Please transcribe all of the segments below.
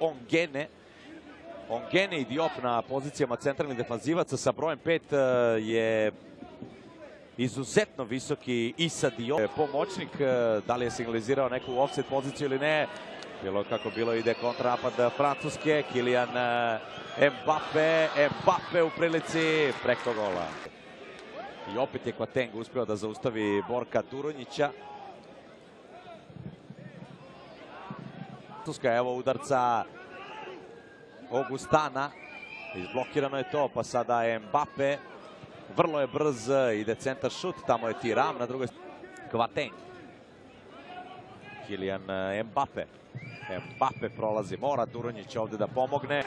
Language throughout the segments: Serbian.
Ongene. Ongene i Diop na pozicijama centralnih defanzivaca sa brojem 5 je izuzetno visoki Isa Diop. Pomoćnik, e, da li je signalizirao neku offset poziciju ili ne. Bilo kako bilo ide kontranapad Francuske. Kilian Mbappe. Mbappe u prilici preko gola. I opet je Kvateng uspeo da zaustavi Borka Turonjića. Francuska, evo udarca Augustana. Izblokirano je to, pa sada je Mbappe. Vrlo je brz, ide centar šut, tamo je Tiram, na drugoj Kvateng. Kilian eh, Mbappe. Mbappe prolazi, mora Turonjić ovde da pomogne.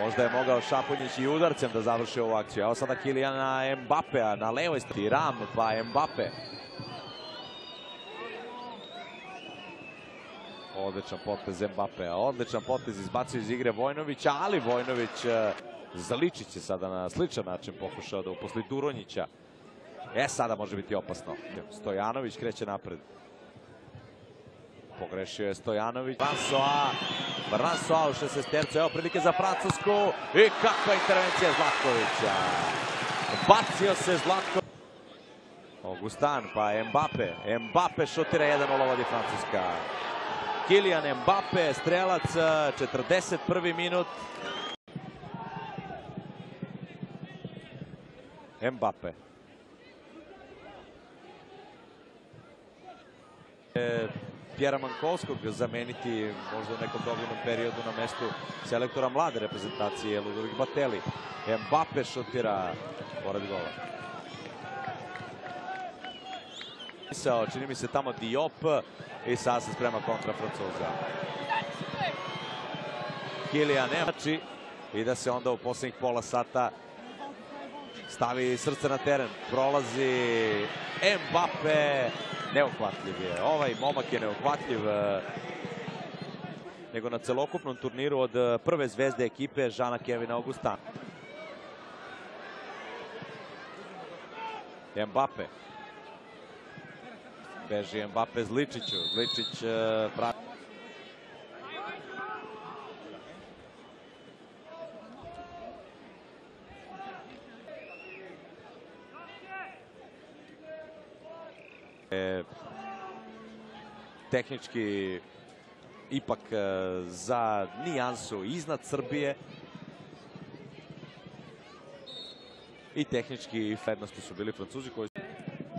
Možda je mogao Šapunjić i udarcem da završi ovu akciju. Evo sada Kilijana Mbappea na levoj strani. Tiram pa Mbappe. Odličan potez Mbappea, odličan potez izbacio iz igre Vojnovića, ali Vojnović e, Zaličić je sada na sličan način pokušao da uposli Turonjića. E, sada može biti opasno. Stojanović kreće napred. Pogrešio je Stojanović. Bransoa, Bransoa u 16 tercu. Evo prilike za Francusku. I kakva intervencija Zlatkovića. Bacio se Zlatko. Augustan, pa Mbappe. Mbappe šutira 1-0 vodi Francuska. Kilian Mbappe, strelac, 41. minut. Mbappe. E, Pjera Mankovskog zameniti možda u nekom doglednom periodu na mestu selektora mlade reprezentacije Ludovic Bateli. Mbappe šutira pored gola. Pisao, čini mi se tamo Diop i sad se sprema kontra Francuza. Kilian Mbappe i da se onda u poslednjih pola sata stavi srce na teren. Prolazi Mbappe. Neuhvatljiv je. Ovaj momak je neuhvatljiv. e, Nego na celokupnom turniru od e, prve zvezde ekipe Žana Kevina Augustana. Mbappe. Beži Mbappe Zličiću. Zličić e, pravi. E, tehnički ipak e, za nijansu iznad Srbije i tehnički prednosti su bili Francuzi koji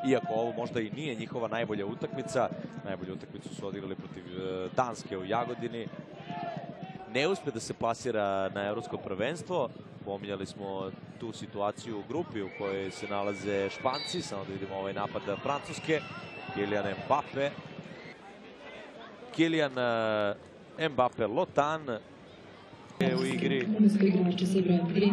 iako ovo možda i nije njihova najbolja utakmica, najbolju utakmicu su odigrali protiv e, Danske u Jagodini. Ne uspe da se plasira na evropsko prvenstvo. Pominjali smo tu situaciju u grupi u kojoj se nalaze Španci. Samo da vidimo ovaj napad Francuske. Kilian Mbappe. Kilian e, Mbappe Lotan je u igri.